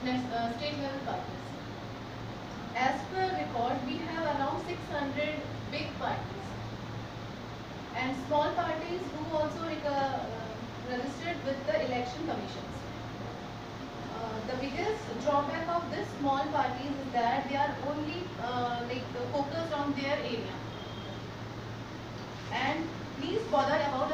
Uh, state level parties. As per record, we have around 600 big parties and small parties who also uh, registered with the election commissions. Uh, the biggest drawback of this small parties is that they are only uh, like focused on their area. And please bother about